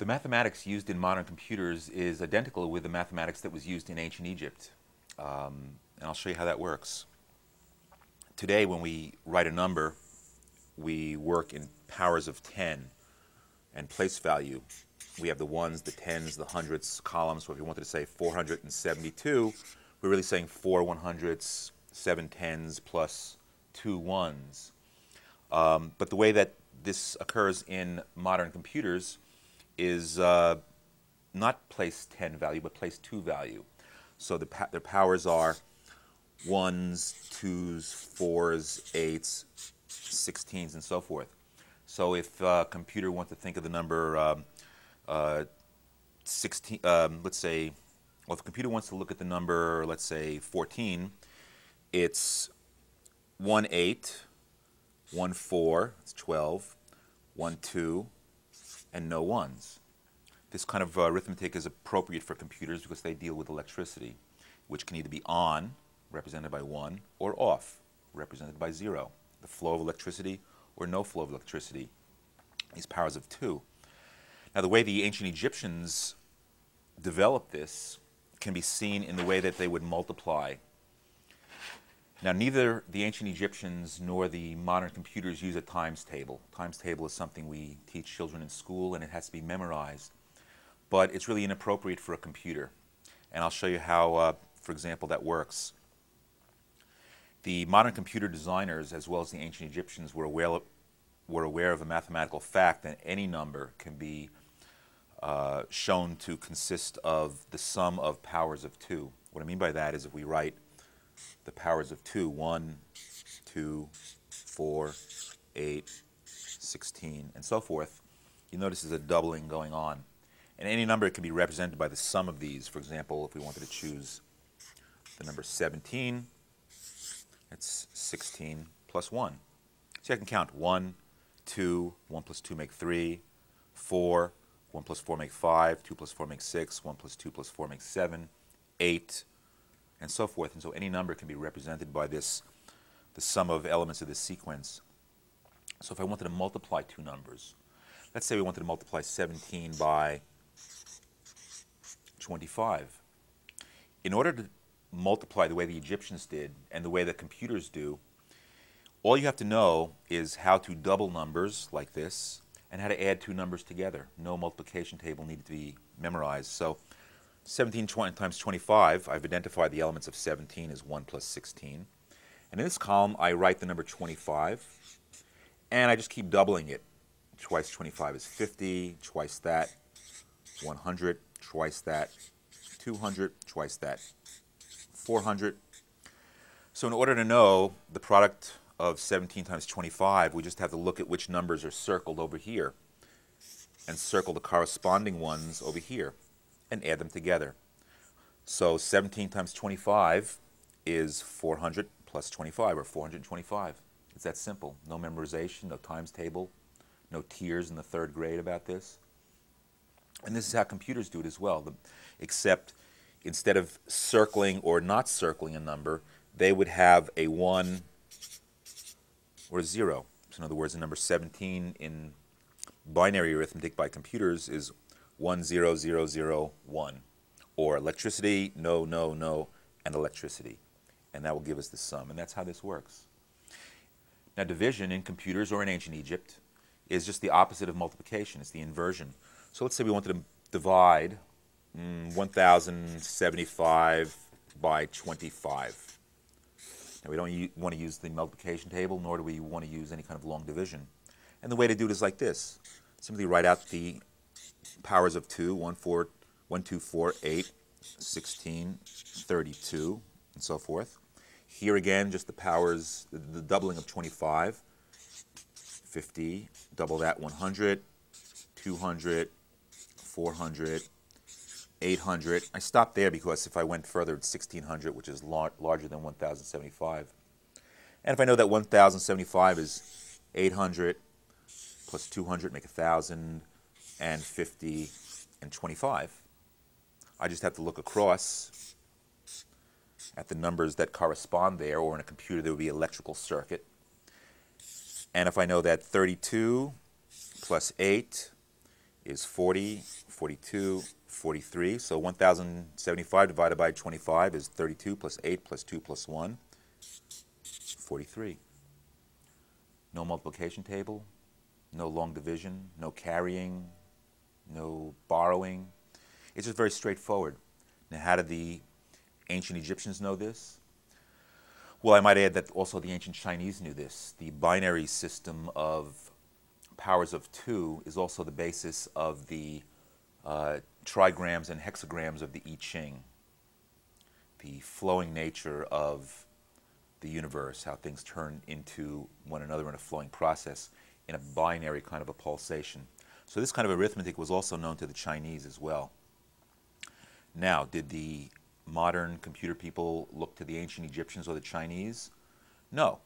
The mathematics used in modern computers is identical with the mathematics that was used in ancient Egypt. Um, and I'll show you how that works. Today, when we write a number, we work in powers of 10 and place value. We have the ones, the tens, the hundreds columns. So if you wanted to say 472, we're really saying four 100s, seven tens, plus two ones. Um, but the way that this occurs in modern computers is uh, not place 10 value, but place 2 value. So the, their powers are 1s, 2s, 4s, 8s, 16s, and so forth. So if a computer wants to think of the number um, uh, 16, um, let's say, well, if a computer wants to look at the number, let's say 14, it's 1, 8, 1, 4, it's 12, 1, 2, and no ones. This kind of uh, arithmetic is appropriate for computers because they deal with electricity, which can either be on, represented by 1, or off, represented by 0. The flow of electricity or no flow of electricity, these powers of 2. Now the way the ancient Egyptians developed this can be seen in the way that they would multiply now, neither the ancient Egyptians nor the modern computers use a times table. Times table is something we teach children in school and it has to be memorized. But it's really inappropriate for a computer. And I'll show you how, uh, for example, that works. The modern computer designers, as well as the ancient Egyptians, were aware of, were aware of a mathematical fact that any number can be uh, shown to consist of the sum of powers of 2. What I mean by that is if we write the powers of 2, 1, 2, 4, 8, 16, and so forth, you notice there's a doubling going on. And any number can be represented by the sum of these. For example, if we wanted to choose the number 17, it's 16 plus 1. So I can count 1, 2, 1 plus 2 make 3, 4, 1 plus 4 make 5, 2 plus 4 make 6, 1 plus 2 plus 4 make 7, 8, and so forth. And so any number can be represented by this, the sum of elements of this sequence. So if I wanted to multiply two numbers, let's say we wanted to multiply 17 by 25. In order to multiply the way the Egyptians did and the way that computers do, all you have to know is how to double numbers like this and how to add two numbers together. No multiplication table needed to be memorized. So 17 20 times 25, I've identified the elements of 17 as 1 plus 16. And in this column, I write the number 25, and I just keep doubling it. Twice 25 is 50, twice that, 100, twice that, 200, twice that, 400. So in order to know the product of 17 times 25, we just have to look at which numbers are circled over here and circle the corresponding ones over here and add them together. So 17 times 25 is 400 plus 25, or 425. It's that simple. No memorization, no times table, no tears in the third grade about this. And this is how computers do it as well, the, except instead of circling or not circling a number, they would have a 1 or a 0. So in other words, the number 17 in binary arithmetic by computers is 10001. Or electricity, no, no, no, and electricity. And that will give us the sum. And that's how this works. Now division in computers or in ancient Egypt is just the opposite of multiplication. It's the inversion. So let's say we wanted to divide mm, 1075 by 25. Now we don't want to use the multiplication table, nor do we want to use any kind of long division. And the way to do it is like this. Simply write out the powers of 2, 1, 4, 1, 2, 4, 8, 16, 32, and so forth. Here again, just the powers, the, doubling of 25, 50, double that 100, 200, 400, 800. I stopped there because if I went further, it's 1600, which is lar larger than 1075. And if I know that 1075 is 800 plus 200 make 1000, and 50 and 25. I just have to look across at the numbers that correspond there, or in a computer there would be electrical circuit. And if I know that 32 plus 8 is 40, 42, 43. So 1,075 divided by 25 is 32 plus 8 plus 2 plus 1, 43. No multiplication table, no long division, no carrying, no borrowing. It's just very straightforward. Now, how did the ancient Egyptians know this? Well, I might add that also the ancient Chinese knew this. The binary system of powers of two is also the basis of the uh, trigrams and hexagrams of the I Ching. The flowing nature of the universe, how things turn into one another in a flowing process in a binary kind of a pulsation. So this kind of arithmetic was also known to the Chinese as well. Now, did the modern computer people look to the ancient Egyptians or the Chinese? No.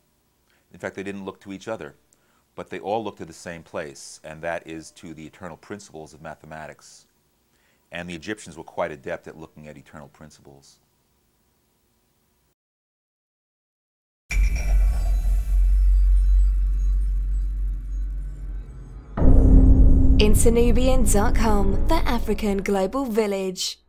In fact, they didn't look to each other, but they all looked to the same place, and that is to the eternal principles of mathematics. And the Egyptians were quite adept at looking at eternal principles. Internubian.com, the African Global Village.